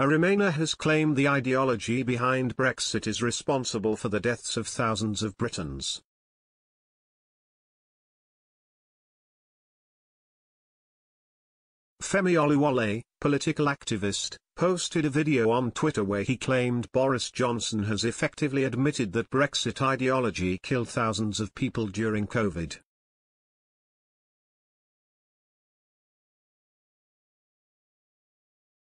A Remainer has claimed the ideology behind Brexit is responsible for the deaths of thousands of Britons. Femi Oluwole, political activist, posted a video on Twitter where he claimed Boris Johnson has effectively admitted that Brexit ideology killed thousands of people during COVID.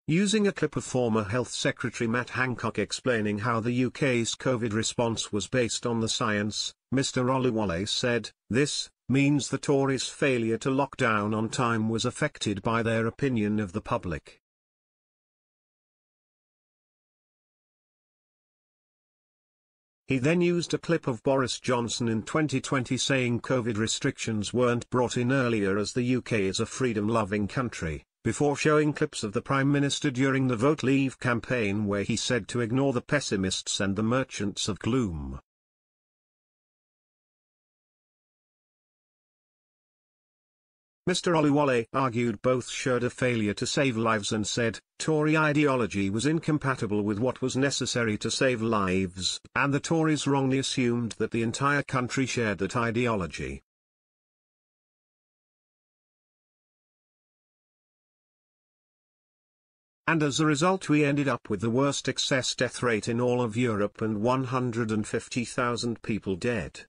Using a clip of former Health Secretary Matt Hancock explaining how the UK's COVID response was based on the science, Mr Oluwole said, This, means the Tories' failure to lock down on time was affected by their opinion of the public. He then used a clip of Boris Johnson in 2020 saying COVID restrictions weren't brought in earlier as the UK is a freedom-loving country before showing clips of the Prime Minister during the Vote Leave campaign where he said to ignore the pessimists and the merchants of gloom. Mr. Oluwole argued both showed a failure to save lives and said, Tory ideology was incompatible with what was necessary to save lives, and the Tories wrongly assumed that the entire country shared that ideology. And as a result we ended up with the worst excess death rate in all of Europe and 150,000 people dead.